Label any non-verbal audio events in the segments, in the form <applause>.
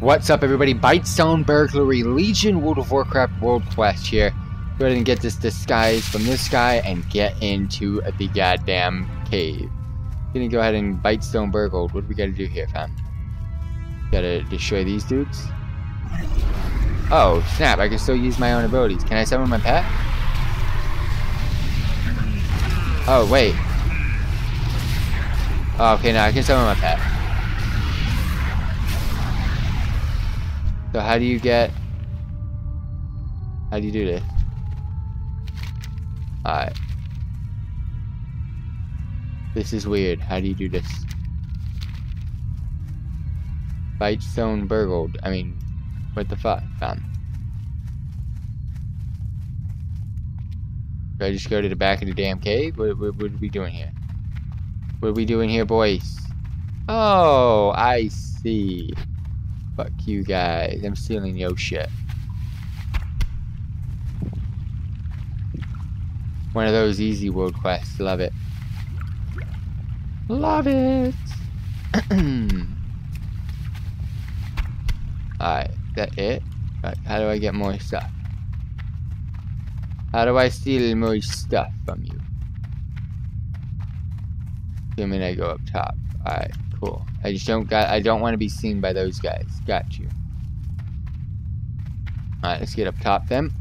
What's up, everybody? Bitestone Burglary Legion World of Warcraft World Quest here. Go ahead and get this disguise from this guy and get into the goddamn cave. Gonna go ahead and Bitestone Burgle. What do we gotta do here, fam? Gotta destroy these dudes? Oh, snap. I can still use my own abilities. Can I summon my pet? Oh, wait. Oh, okay, now I can summon my pet. So how do you get... How do you do this? Alright. This is weird. How do you do this? Bitestone burgled. I mean, what the fuck, fam? Do I just go to the back of the damn cave? What, what, what are we doing here? What are we doing here, boys? Oh, I see. Fuck you guys. I'm stealing your shit. One of those easy world quests. Love it. Love it. <clears throat> Alright, that it? Right, how do I get more stuff? How do I steal more stuff from you? Assuming I go up top. Alright. Cool. I just don't got I don't want to be seen by those guys. Got you. Alright, let's get up top then.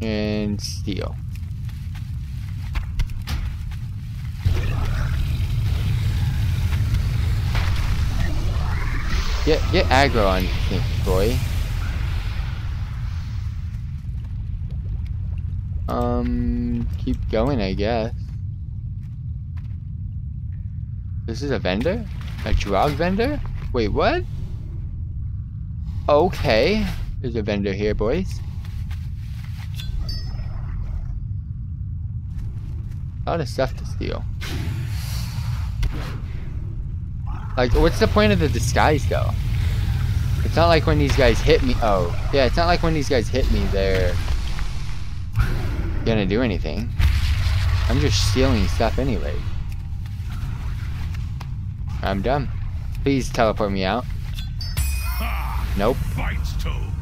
And steal. Get get aggro on me, boy. Um, keep going, I guess. This is a vendor? A drug vendor? Wait, what? Okay. There's a vendor here, boys. A lot of stuff to steal. Like, what's the point of the disguise, though? It's not like when these guys hit me. Oh, yeah, it's not like when these guys hit me, they're gonna do anything. I'm just stealing stuff anyway. I'm done. Please teleport me out. nope. Fight toads. All